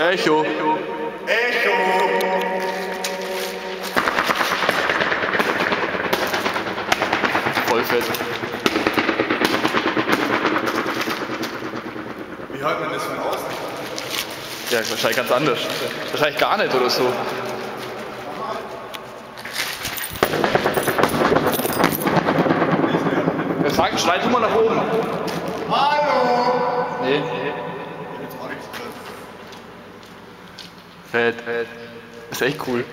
Echo. Echo! Voll fett. Wie hört man das von außen? Ja, wahrscheinlich ganz anders. Wahrscheinlich gar nicht oder so. Ja, sag, schrei du mal nach oben. Fett. Ist echt cool.